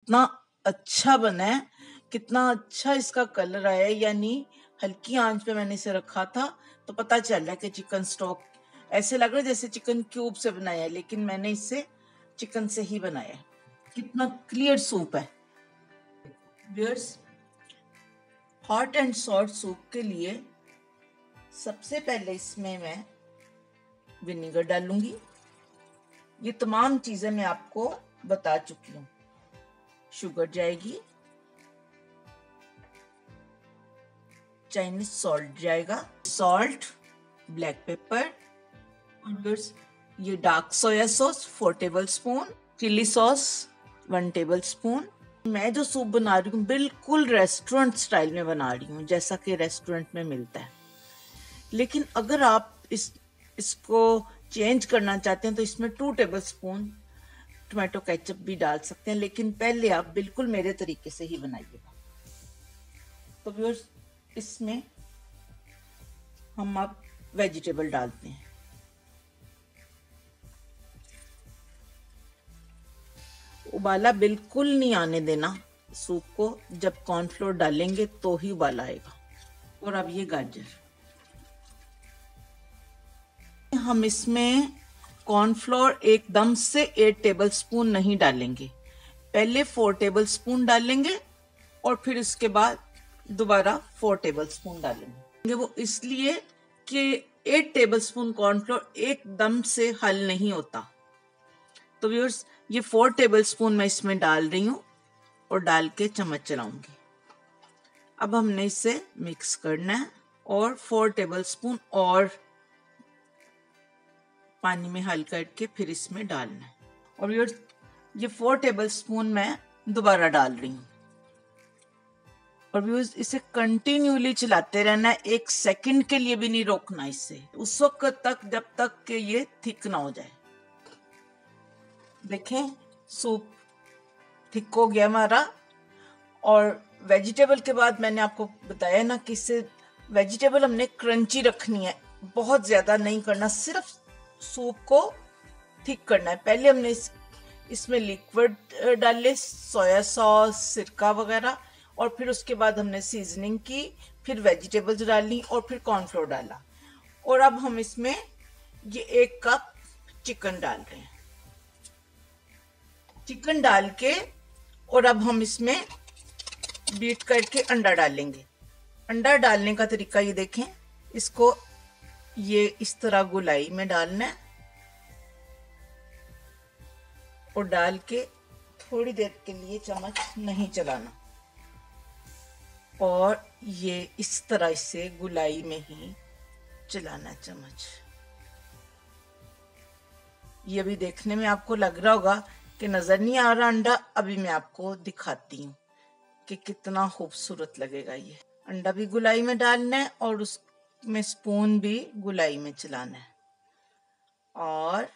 कितना अच्छा बना है, कितना अच्छा इसका कलर आया यानी हल्की आँच पे मैंने इसे रखा था तो पता चल रहा है कि चिकन स्टॉक ऐसे लग रहा है जैसे चिकन क्यूब से बनाया है, लेकिन मैंने इसे चिकन से ही बनाया है। कितना क्लियर सूप है। Viewers hot and salt soup के लिए सबसे पहले इसमें मैं विनेगर डालूँगी। ये तमाम चीज़ें मैं आपको बता चुकी हूँ। शुगर जाएगी चाइनीज़ सॉल्ट जाएगा सॉल्ट ब्लैक पेपर ये dark soya sauce four tablespoon chilli sauce one tablespoon मैं जो सूप बना रही हूँ, बिल्कुल रेस्टोरेंट स्टाइल में बना रही हूँ, जैसा कि रेस्टोरेंट में मिलता है। लेकिन अगर आप इस, इसको चेंज करना चाहते हैं तो इसमें two tablespoon tomato ketchup भी डाल सकते हैं, लेकिन पहले आप बिल्कुल मेरे तरीके से ही बनाइएगा। तो व्यूअर्स इसमें हम अब वेजिटेबल डालते हैं। उबाला बिल्कुल नहीं आने देना, सूप को जब कॉर्नफ्लोर डालेंगे तो ही उबाला आएगा। और अब ये गाजर। हम इसमें कॉर्नफ्लोर एकदम से एट टेबल स्पून नहीं डालेंगे। पहले फोर टेबल स्पून डालेंगे और फिर उसके बाद दोबारा फोर टेबल स्पून डालेंगे। वो इसलिए कि एट टेबल स्पून कॉर्नफ्लोर एकदम से हल नहीं होता। तो व्यूअर्स ये फोर टेबल स्पून मैं इसमें डाल रही हूँ और डाल के चम्मच चलाऊँगी। अब हमने इसे मिक्स करना है और फोर टेबल स्पून और पानी में हल करके फिर इसमें डालना है। और ये ये फोर टेबल स्पून मैं दोबारा डाल रही हूँ। और व्यूज़ इसे कंटिन्यूली चलाते रहना एक सेकंड के लिए भी नहीं रोकना इससे उस वक्त तक, जब तक कि ये थिक ना हो जाए। देखें सूप थिक हो गया हमारा। और वेजिटेबल के बाद मैंने आपको बताया ना कि इससे वेजिटेबल हमने क्रंची रखनी है। बहुत ज़्यादा नहीं करना, सिर्फ़ सूप को थिक करना है। पहले हमने इस, इसमें लिक्विड डाले सोया सॉस सिरका वगैरह, और फिर उसके बाद हमने सीजनिंग की, फिर वेजिटेबल्स डाली और फिर कॉर्नफ्लोर डाला। और अब हम इसमें ये एक कप चिकन डाल रहे हैं। चिकन डाल के, और अब हम इसमें बीट करके अंडा डालेंगे। अंडा डालने का तरीका ये देखें, इसको ये इस तरह गुलाई में डालना है और डाल के थोड़ी देर के लिए चम्मच नहीं चलाना। और ये इस तरह से गुलाई में ही चलाना चम्मच। ये भी देखने में आपको लग रहा होगा कि नज़र नहीं आ रहा अंडा, अभी मैं आपको दिखाती हूँ कि कितना खूबसूरत लगेगा ये। अंडा भी गुलाई में डालना है और उस में स्पून भी गुलाई में चलाना है। और